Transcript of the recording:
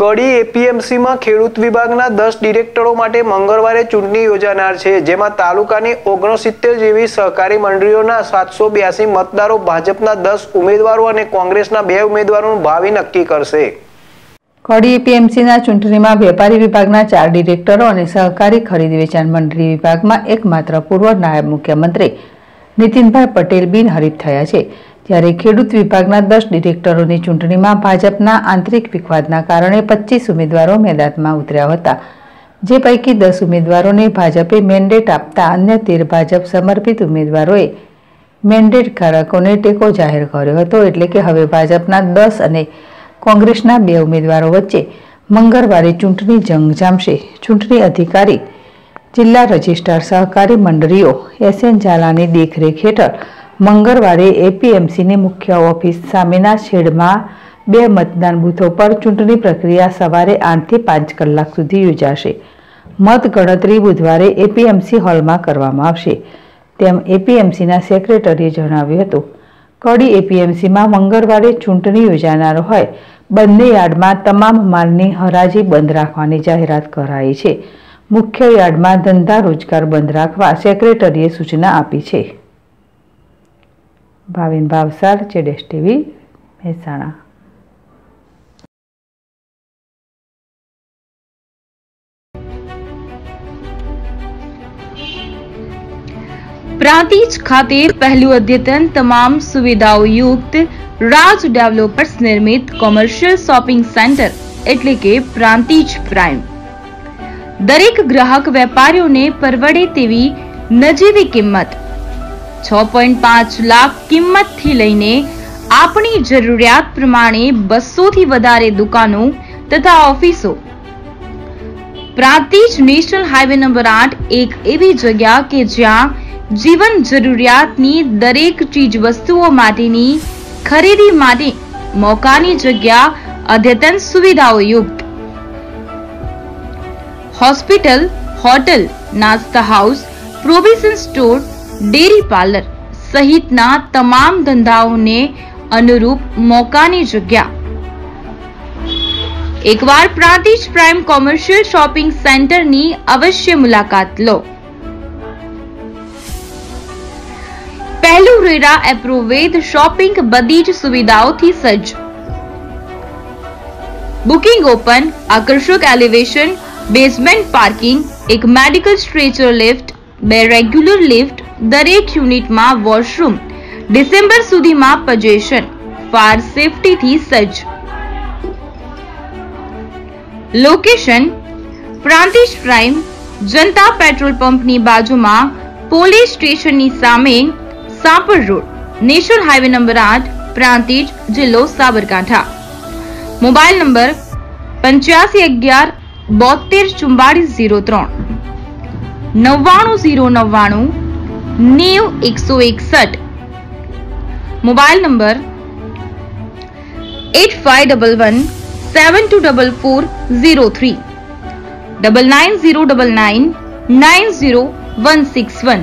કડી એપીએમસીમાં ખેડૂત વિભાગના દસ ડિરેક્ટરો માટે મંગળવારે ચૂંટણી યોજાનાર છે, જેમાં તાલુકાની ઓગણસિત્તેર જેવી સહકારી મંડળીઓના સાતસો બ્યાસી મતદારો ભાજપના દસ ઉમેદવારો અને કોંગ્રેસના બે ઉમેદવારોનું ભાવિ નક્કી કરશે. કડી એપીએમસીના ચૂંટણીમાં વેપારી વિભાગના ચાર ડિરેક્ટરો અને સહકારી ખરીદ વેચાણ મંડળી વિભાગમાં એકમાત્ર પૂર્વ નાયબ મુખ્યમંત્રી નીતિનભાઈ પટેલ બિનહરીફ થયા છે. જ્યારે ખેડૂત વિભાગના દસ ડિરેક્ટરોની ચૂંટણીમાં ભાજપના આંતરિક વિખવાદના કારણે પચીસ ઉમેદવારો મેદાનમાં ઉતર્યા હતા. જે પૈકી દસ ઉમેદવારોને ભાજપે મેન્ડેટ આપતા અન્ય તેર ભાજપ સમર્પિત ઉમેદવારોએ મેન્ડેટ ધારકોને ટેકો જાહેર કર્યો હતો, એટલે કે હવે ભાજપના દસ અને કોંગ્રેસના બે ઉમેદવારો વચ્ચે મંગળવારે ચૂંટણી જંગ જામશે. ચૂંટણી અધિકારી, જિલ્લા રજિસ્ટ્રાર સહકારી મંડળીઓ એસએન ઝાલાની દેખરેખ હેઠળ મંગળવારે એપીએમસીની મુખ્ય ઓફિસ સામેના શેડમાં બે મતદાન બૂથો પર ચૂંટણી પ્રક્રિયા સવારે આઠથી પાંચ કલાક સુધી યોજાશે. મતગણતરી બુધવારે એપીએમસી હોલમાં કરવામાં આવશે. તેમ એપીએમસીના સેક્રેટરીએ જણાવ્યું હતું. કડી એપીએમસીમાં મંગળવારે ચૂંટણી યોજાનાર હોય, બંને યાર્ડમાં તમામ માલની હરાજી બંધ રાખવાની જાહેરાત કરાઈ છે. મુખ્ય યાર્ડમાં ધંધા રોજગાર બંધ રાખવા સેક્રેટરીએ સૂચના આપી છે. ભાવિન ભાવસાર ચેડેશ ટીવી, મહેસાણા. પ્રાંતિજ ખાતે પહેલું અદ્યતન તમામ સુવિધાઓ યુક્ત રાજ ડેવલપર્સ નિર્મિત કોમર્શિયલ શોપિંગ સેન્ટર, એટલે કે પ્રાંતિજ પ્રાઇમ. દરેક ગ્રાહક વેપારીઓને પરવડે તેવી નજીવી કિંમત છ પોઈન્ટ પાંચ લાખ કિંમતથી લઈને આપણી જરૂરિયાત પ્રમાણે બસોથી વધારે દુકાનો તથા ઓફિસો. પ્રાંતિજ નેશનલ હાઈવે નંબર આઠ એક એવી જગ્યા કે જ્યાં જીવન જરૂરિયાતની દરેક ચીજ વસ્તુઓ માટેની ખરીદી માટે મોકાની જગ્યા અદ્યતન સુવિધાઓ યુક્ત. હોસ્પિટલ, હોટલ, નાસ્તા house, provision store dairy parlour સહિતના તમામ ધંધાઓને અનુરૂપ મોકાની જગ્યા એકવાર પ્રાંતિજ પ્રાઇમ કોમર્શિયલ શોપિંગ સેન્ટરની અવશ્ય મુલાકાત લો પહેલું રેરા એપ્રુવેદ શોપિંગ બધી જ સુવિધાઓથી સજ્જ બુકિંગ ઓપન આકર્ષક એલિવેશન બેઝમેન્ટ પાર્કિંગ એક મેડિકલ સ્ટ્રેચર લિફ્ટ બે રેગ્યુલર લિફ્ટ દરેક યુનિટમાં વોશરૂમ ડિસેમ્બર સુધીમાં પજેશન ફાયર સેફટીથી સજ્જ. Location Prantij prime Janata petrol પંપની બાજુમાં પોલીસ સ્ટેશનની સામે Sapar road, national highway number eight, Prantij જિલ્લો સાબરકાંઠા. મોબાઈલ નંબર પંચ્યાસી અગિયાર બોતેર ચુમ્બાળીસ ઝીરો ત્રણ. નવ્વાણું ઝીરો નવ્વાણું નેવ એકસો એકસઠ. Mobile number eight five double one seven two double four zero three. Double nine zero double nine nine zero one six one.